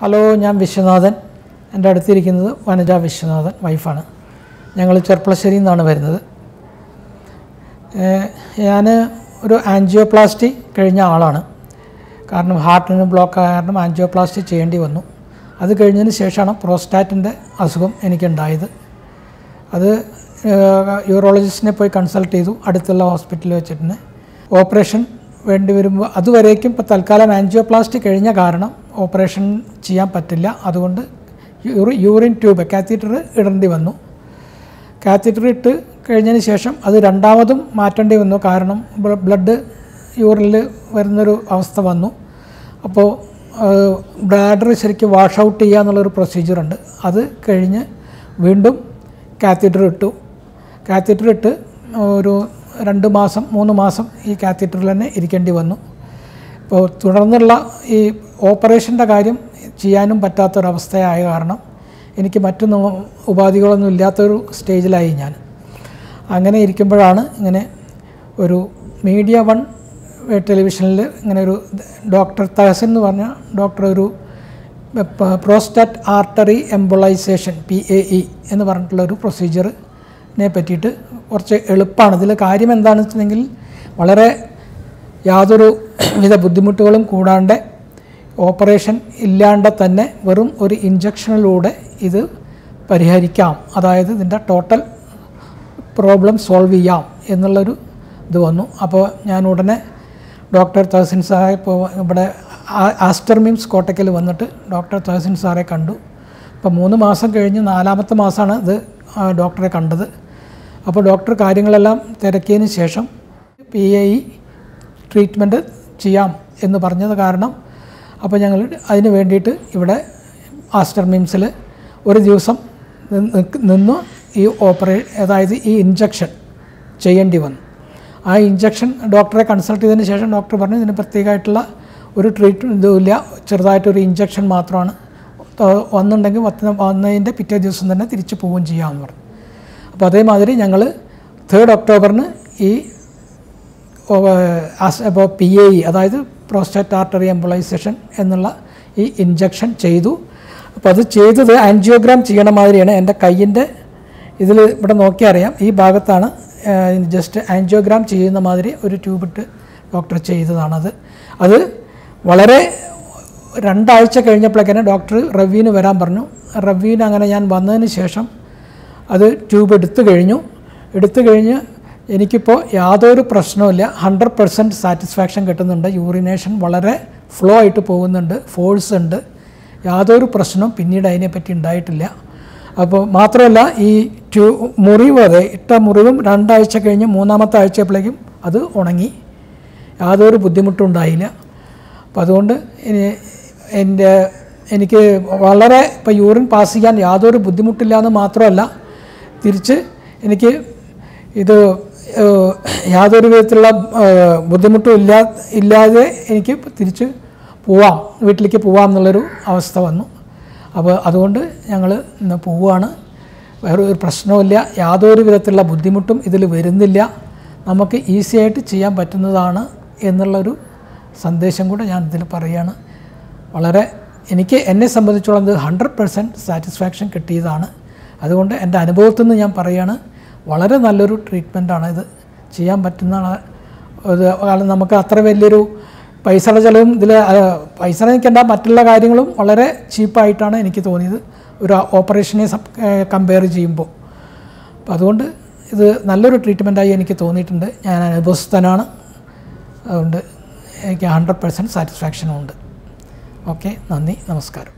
Hello ഞാൻ വിശ്വനാഥൻ. എന്റെ അടുത്തിരിക്കുന്നത് വനജ വിശ്വനാഥൻ വൈഫാണ്. ഞങ്ങൾ ചെർപ്പളശ്ശേരിയിൽ നിന്നാണ് വരുന്നത്. ഞാൻ ഒരു ആൻജിയോപ്ലാസ്റ്റി കഴിഞ്ഞ ആളാണ്. കാരണം ഹാർട്ടിന് ബ്ലോക്ക് കാരണം ആൻജിയോപ്ലാസ്റ്റി ചെയ്യേണ്ടി വന്നു. അത് കഴിഞ്ഞതിന് ശേഷമാണ് പ്രോസ്റ്റാറ്റിന്റെ അസുഖം എനിക്കുണ്ടായത്. അത് യൂറോളജിസ്റ്റിനെ പോയി കൺസൾട്ട് ചെയ്തു. അടുത്തുള്ള ഹോസ്പിറ്റലിൽ വെച്ചിട്ട് ഓപ്പറേഷൻ വേണ്ടി വരുമ്പോൾ അതുവരേക്കും ഇപ്പോൾ തൽക്കാലം ആൻജിയോപ്ലാസ്റ്റി കഴിഞ്ഞ കാരണം ഓപ്പറേഷൻ ചെയ്യാൻ പറ്റില്ല. അതുകൊണ്ട് യൂറി യൂറിൻ ട്യൂബ് കാത്തീറ്റർ ഇടേണ്ടി വന്നു. കാത്തീറ്റർ ഇട്ട് കഴിഞ്ഞതിന് ശേഷം അത് രണ്ടാമതും മാറ്റേണ്ടി വന്നു. കാരണം ബ്ലഡ് യൂറിനിൽ വരുന്നൊരു അവസ്ഥ വന്നു. അപ്പോൾ ബ്ലാഡർ ശരിക്കും വാഷ് ഔട്ട് ചെയ്യുക എന്നുള്ളൊരു പ്രൊസീജിയറുണ്ട് അത് കഴിഞ്ഞ് വീണ്ടും കാത്തീറ്റർ ഇട്ടു. കാത്തീറ്റർ ഇട്ട് ഒരു രണ്ട് മാസം മൂന്ന് മാസം ഈ കാത്തീറ്ററിൽ തന്നെ ഇരിക്കേണ്ടി വന്നു. ഇപ്പോൾ തുടർന്നുള്ള ഈ ഓപ്പറേഷന്റെ കാര്യം ചെയ്യാനും പറ്റാത്തൊരവസ്ഥയായ കാരണം എനിക്ക് മറ്റു ഉപാധികളൊന്നും ഇല്ലാത്തൊരു സ്റ്റേജിലായി ഞാൻ. അങ്ങനെ ഇരിക്കുമ്പോഴാണ് ഇങ്ങനെ ഒരു മീഡിയ വൺ ടെലിവിഷനിൽ ഇങ്ങനെ ഒരു ഡോക്ടർ തഹസിൻ എന്ന് പറഞ്ഞ ഡോക്ടർ ഒരു prostate artery embolization P A E എന്ന് പറഞ്ഞിട്ടുള്ള ഒരു പ്രൊസീജിയറിനെ പറ്റിയിട്ട് കുറച്ച് എളുപ്പമാണ്. ഇതിൽ കാര്യം എന്താണെന്ന് വെച്ചിട്ടുണ്ടെങ്കിൽ വളരെ യാതൊരു വിധ ബുദ്ധിമുട്ടുകളും കൂടാണ്ട് ഓപ്പറേഷൻ ഇല്ലാണ്ട് തന്നെ വെറും ഒരു ഇഞ്ചക്ഷനിലൂടെ ഇത് പരിഹരിക്കാം. അതായത് ഇതിന്റെ ടോട്ടൽ പ്രോബ്ലം സോൾവ് ചെയ്യാം എന്നുള്ളൊരു ഇത് വന്നു. അപ്പോൾ ഞാൻ ഉടനെ ഡോക്ടർ തഹസിൻ സാറെ ഇപ്പോൾ ഇവിടെ ആസ്റ്റർമിംസ് ആസ്റ്റർ കോട്ടയ്ക്കൽ വന്നിട്ട് ഡോക്ടർ തഹസിൻ സാറെ കണ്ടു. ഇപ്പോൾ മൂന്ന് മാസം കഴിഞ്ഞ് നാലാമത്തെ മാസമാണ് ഇത് ഡോക്ടറെ കണ്ടത്. അപ്പോൾ ഡോക്ടർ കാര്യങ്ങളെല്ലാം തിരക്കിയതിന് ശേഷം പി എ ഇ ട്രീറ്റ്മെന്റ് ചെയ്യാം എന്ന് പറഞ്ഞത് കാരണം അപ്പോൾ ഞങ്ങൾ അതിന് വേണ്ടിയിട്ട് ഇവിടെ ആസ്റ്റർ മിംസിൽ ഒരു ദിവസം നിന്ന് ഈ ഓപ്പറേ അതായത് ഈ ഇഞ്ചക്ഷൻ ചെയ്യേണ്ടി വന്നു. ആ ഇഞ്ചക്ഷൻ ഡോക്ടറെ കൺസൾട്ട് ചെയ്തതിന് ശേഷം ഡോക്ടർ പറഞ്ഞു ഇതിന് പ്രത്യേകമായിട്ടുള്ള ഒരു ട്രീറ്റ്മെന്റ് ഇതുമില്ല ചെറുതായിട്ടൊരു ഇഞ്ചക്ഷൻ മാത്രമാണ്. വന്നുണ്ടെങ്കിൽ വന്ന വന്നതിന്റെ പിറ്റേ ദിവസം തന്നെ തിരിച്ചു പോവുകയും ചെയ്യാമെന്ന് പറഞ്ഞു. അപ്പോൾ അതേമാതിരി ഞങ്ങൾ തേർഡ് ഒക്ടോബറിന് ഈ അപ്പോൾ പി എ ഇ അതായത് പ്രോസ്റ്റേറ്റ് ആർട്ടറി എംബുളൈസേഷൻ എന്നുള്ള ഈ ഇഞ്ചക്ഷൻ ചെയ്തു. അപ്പോൾ അത് ചെയ്തത് ആൻജിയോഗ്രാം ചെയ്യണ മാതിരിയാണ് എന്റെ കയ്യിന്റെ ഇതിൽ ഇവിടെ നോക്കിയാൽ അറിയാം. ഈ ഭാഗത്താണ് ജസ്റ്റ് ആൻജിയോഗ്രാം ചെയ്യുന്ന മാതിരി ഒരു ട്യൂബിട്ട് ഡോക്ടർ ചെയ്തതാണത്. അത് വളരെ രണ്ടാഴ്ച കഴിഞ്ഞപ്പോഴേക്കന്നെ ഡോക്ടർ റവീന് വരാൻ പറഞ്ഞു. റവീന് അങ്ങനെ ഞാൻ വന്നതിന് ശേഷം അത് ട്യൂബ് എടുത്തു കഴിഞ്ഞു. എടുത്തു കഴിഞ്ഞ് എനിക്കിപ്പോൾ യാതൊരു പ്രശ്നവുമില്ല. ഹൺഡ്രഡ് പെർസെന്റ് സാറ്റിസ്ഫാക്ഷൻ കിട്ടുന്നുണ്ട്. യൂറിനേഷൻ വളരെ ഫ്ലോ ആയിട്ട് പോകുന്നുണ്ട്. ഫോഴ്സ് ഉണ്ട്. യാതൊരു പ്രശ്നവും പിന്നീട് അതിനെപ്പറ്റി ഉണ്ടായിട്ടില്ല. അപ്പോൾ മാത്രമല്ല ഈ ട്യൂ മുറിവ് അതെ ഇട്ട മുറിവും രണ്ടാഴ്ച കഴിഞ്ഞ് മൂന്നാമത്തെ ആഴ്ചയപ്പോഴേക്കും അത് ഉണങ്ങി. യാതൊരു ബുദ്ധിമുട്ടും ഉണ്ടായില്ല. അപ്പം അതുകൊണ്ട് എന്റെ എനിക്ക് വളരെ ഇപ്പോൾ യൂറിൻ പാസ് ചെയ്യാൻ യാതൊരു ബുദ്ധിമുട്ടില്ല എന്ന് മാത്രമല്ല തിരിച്ച് എനിക്ക് ഇത് യാതൊരു വിധത്തിലുള്ള ബുദ്ധിമുട്ടും ഇല്ലാ ഇല്ലാതെ എനിക്ക് തിരിച്ച് പോവാം വീട്ടിലേക്ക് പോവാം എന്നുള്ളൊരു അവസ്ഥ വന്നു. അപ്പോൾ അതുകൊണ്ട് ഞങ്ങൾ ഇന്ന് പോവുകയാണ് വേറെ ഒരു പ്രശ്നവുമില്ല യാതൊരു വിധത്തിലുള്ള ബുദ്ധിമുട്ടും ഇതിൽ വരുന്നില്ല. നമുക്ക് ഈസി ആയിട്ട് ചെയ്യാൻ പറ്റുന്നതാണ് എന്നുള്ളൊരു സന്ദേശം കൂടെ ഞാൻ ഇതിൽ പറയുകയാണ്. വളരെ എനിക്ക് എന്നെ സംബന്ധിച്ചോളം ഇത് ഹൺഡ്രഡ് പെർസെന്റ് സാറ്റിസ്ഫാക്ഷൻ കിട്ടിയതാണ്. അതുകൊണ്ട് എന്റെ അനുഭവത്തിൽ നിന്ന് ഞാൻ പറയുകയാണ്. വളരെ നല്ലൊരു ട്രീറ്റ്മെന്റാണ് ഇത്. ചെയ്യാൻ പറ്റുന്നതാണ്. ഇത് കാരണം നമുക്ക് അത്ര വലിയൊരു പൈസയുടെ ചിലവും ഇതിൽ പൈസ നിൽക്കേണ്ട മറ്റുള്ള കാര്യങ്ങളും വളരെ ചീപ്പായിട്ടാണ് എനിക്ക് തോന്നിയത്. ഒരു ഓപ്പറേഷനെ കമ്പയർ ചെയ്യുമ്പോൾ. അപ്പം അതുകൊണ്ട് ഇത് നല്ലൊരു ട്രീറ്റ്മെന്റായി എനിക്ക് തോന്നിയിട്ടുണ്ട്. ഞാൻ അനുഭവസ്ഥനാണ്. അതുകൊണ്ട് എനിക്ക് ഹൺഡ്രഡ് പെർസെന്റ് സാറ്റിസ്ഫാക്ഷനും ഉണ്ട്. ഓക്കെ നന്ദി നമസ്കാരം.